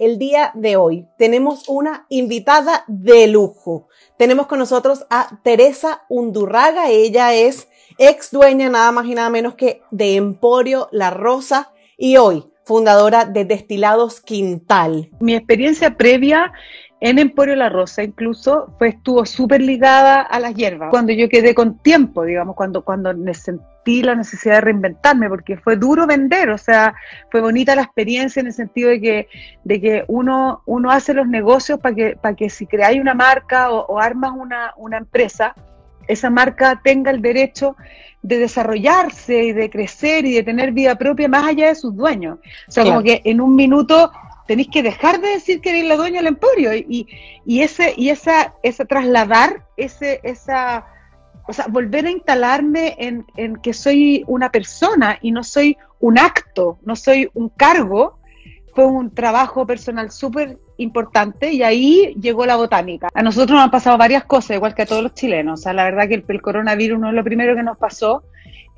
El día de hoy tenemos una invitada de lujo. Tenemos con nosotros a Teresa Undurraga. Ella es ex dueña nada más y nada menos que de Emporio La Rosa y hoy fundadora de Destilados Quintal. Mi experiencia previa en Emporio La Rosa incluso fue, estuvo súper ligada a las hierbas. Cuando yo quedé con tiempo, digamos, cuando, cuando sentí la necesidad de reinventarme, porque fue duro vender, o sea, fue bonita la experiencia en el sentido de que, de que uno, uno hace los negocios para que, para que si creáis una marca o, armas una, una empresa, esa marca tenga el derecho de desarrollarse y de crecer y de tener vida propia más allá de sus dueños. O sea, como que en un minuto tenéis que dejar de decir que eres la dueña del emporio. Y, y ese y esa ese trasladar ese esa o sea volver a instalarme en, en, que soy una persona y no soy un acto no soy un cargo un trabajo personal súper importante y ahí llegó la botánica. A nosotros nos han pasado varias cosas, igual que a todos los chilenos. La verdad que el coronavirus no es lo primero que nos pasó,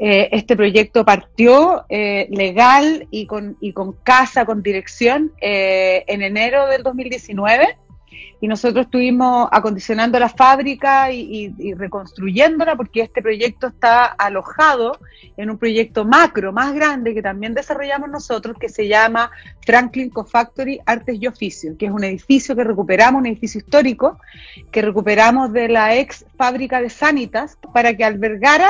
eh, este proyecto partió eh, legal y con, y con casa, con dirección, eh, en enero del 2019 y nosotros estuvimos acondicionando la fábrica y, reconstruyéndola porque este proyecto está alojado en un proyecto macro más grande que también desarrollamos nosotros que se llama Franklin Co-Factory Artes y Oficio, que es un edificio que recuperamos, un edificio histórico que recuperamos de la ex fábrica de Sanitas para que albergara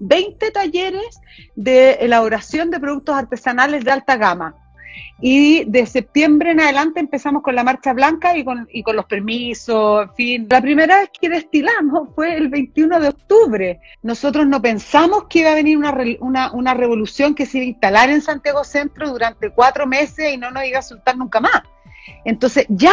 20 talleres de elaboración de productos artesanales de alta gama. Y de septiembre en adelante empezamos con la marcha blanca y con, y con los permisos, en fin. La primera vez que destilamos fue el 21 de octubre. Nosotros no pensamos que iba a venir una, una, una revolución que se iba a instalar en Santiago Centro durante cuatro meses y no nos iba a soltar nunca más. Entonces ya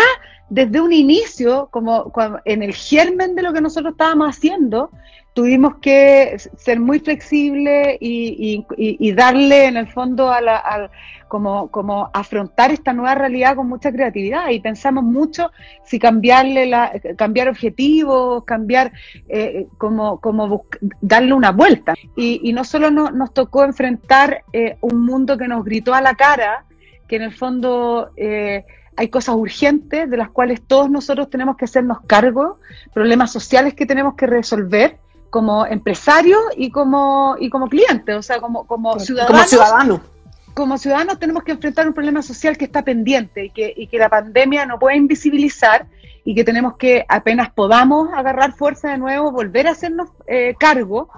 desde un inicio, como, en el germen de lo que nosotros estábamos haciendo, tuvimos que ser muy flexibles y, darle en el fondo a la, como, como afrontar esta nueva realidad con mucha creatividad y pensamos mucho si cambiarle la, cambiar objetivos, cambiar eh, como, como darle una vuelta. Y, no solo nos tocó enfrentar eh, un mundo que nos gritó a la cara, que en el fondo eh, hay cosas urgentes de las cuales todos nosotros tenemos que hacernos cargo, problemas sociales que tenemos que resolver como empresarios y como, y como clientes, o sea, como, como ciudadanos. Como ciudadanos. Como ciudadanos tenemos que enfrentar un problema social que está pendiente y que, y que la pandemia no puede invisibilizar y que tenemos que, apenas podamos agarrar fuerza de nuevo, volver a hacernos eh, cargo,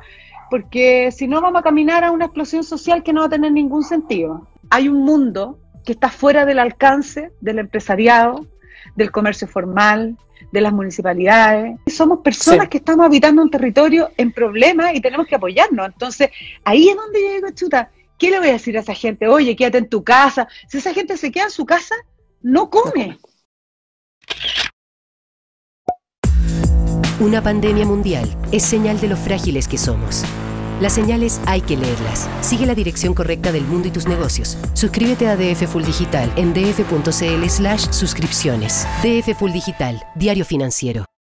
porque si no vamos a caminar a una explosión social que no va a tener ningún sentido. Hay un mundo que está fuera del alcance del empresariado, del comercio formal, de las municipalidades. Somos personas que estamos habitando un territorio en problemas y tenemos que apoyarnos. Entonces, ahí es donde yo digo, chuta, ¿qué le voy a decir a esa gente? Oye, quédate en tu casa. Si esa gente se queda en su casa, no come. Una pandemia mundial es señal de lo frágiles que somos. Las señales hay que leerlas. Sigue la dirección correcta del mundo y tus negocios. Suscríbete a DF Full Digital en df.cl slash suscripciones. DF Full Digital, Diario Financiero.